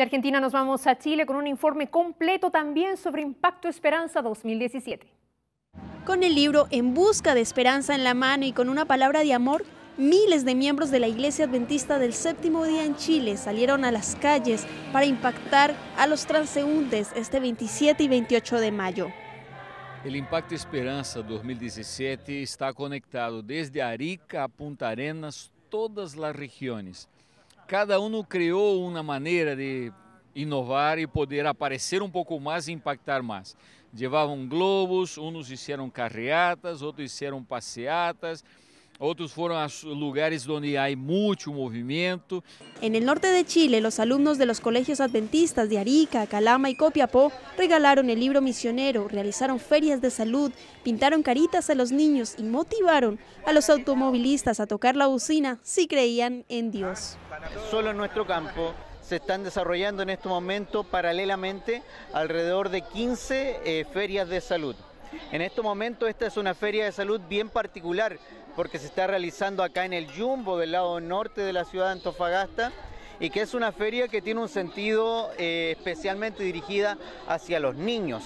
De Argentina nos vamos a Chile con un informe completo también sobre Impacto Esperanza 2017. Con el libro En Busca de Esperanza en la mano y con una palabra de amor, miles de miembros de la Iglesia Adventista del Séptimo Día en Chile salieron a las calles para impactar a los transeúntes este 27 y 28 de mayo. El Impacto Esperança 2017 está conectado desde Arica a Punta Arenas, todas as regiões. Cada um criou uma maneira de inovar e poder aparecer um pouco mais e impactar mais. Levavam globos, uns fizeram carreatas, outros fizeram passeatas, Otros fueron a lugares donde hay mucho movimiento. En el norte de Chile, los alumnos de los colegios adventistas de Arica, Calama y Copiapó regalaron el libro misionero, realizaron ferias de salud, pintaron caritas a los niños y motivaron a los automovilistas a tocar la bocina si creían en Dios. Solo en nuestro campo se están desarrollando en este momento paralelamente alrededor de 15 eh, ferias de salud. En este momento esta es una feria de salud bien particular porque se está realizando acá en el Jumbo del lado norte de la ciudad de Antofagasta y que es una feria que tiene un sentido eh, especialmente dirigida hacia los niños.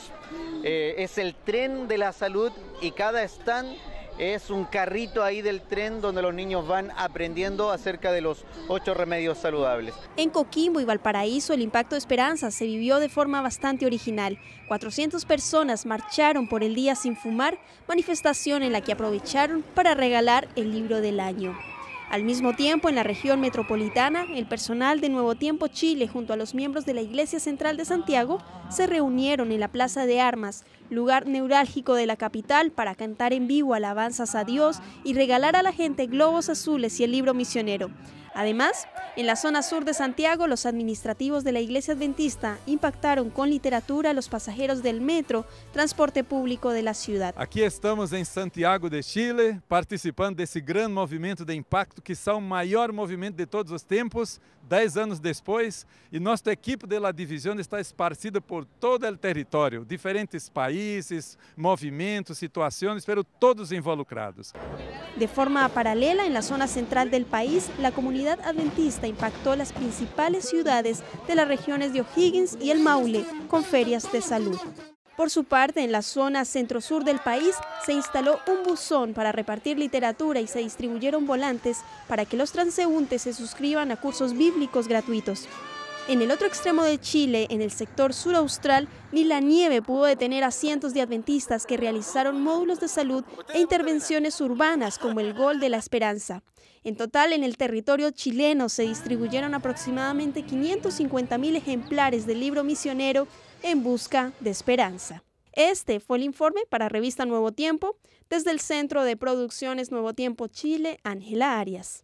Eh, es el tren de la salud y cada stand es un carrito ahí del tren donde los niños van aprendiendo acerca de los ocho remedios saludables. En Coquimbo y Valparaíso el impacto de Esperanza se vivió de forma bastante original. 400 personas marcharon por el Día Sin Fumar, manifestación en la que aprovecharon para regalar el libro del año. Al mismo tiempo, en la región metropolitana, el personal de Nuevo Tiempo Chile junto a los miembros de la Iglesia Central de Santiago se reunieron en la Plaza de Armas, lugar neurálgico de la capital, para cantar en vivo alabanzas a Dios y regalar a la gente globos azules y el libro misionero. Además, en la zona sur de Santiago, los administrativos de la Iglesia Adventista impactaron con literatura a los pasajeros del metro, transporte público de la ciudad. Aquí estamos en Santiago de Chile, participando de ese gran movimiento de impacto, que es el mayor movimiento de todos los tiempos, 10 años después, y nuestro equipo de la división está esparcido por todo el territorio, diferentes países, movimientos, situaciones, pero todos involucrados. De forma paralela, en la zona central del país, la comunidad adventista impactó las principales ciudades de las regiones de O'Higgins y el Maule con ferias de salud. Por su parte, en la zona centro-sur del país se instaló un buzón para repartir literatura y se distribuyeron volantes para que los transeúntes se suscriban a cursos bíblicos gratuitos. En el otro extremo de Chile, en el sector sur austral, ni la nieve pudo detener a cientos de adventistas que realizaron módulos de salud e intervenciones urbanas como el Gol de la Esperanza. En total, en el territorio chileno se distribuyeron aproximadamente 550 mil ejemplares del libro misionero en busca de esperanza. Este fue el informe para Revista Nuevo Tiempo. Desde el Centro de Producciones Nuevo Tiempo Chile, Ángela Arias.